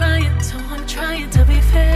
trying, so I'm trying to be fair.